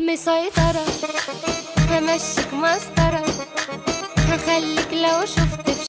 مسيطرة همشيك مسطرة هخليك لو شفت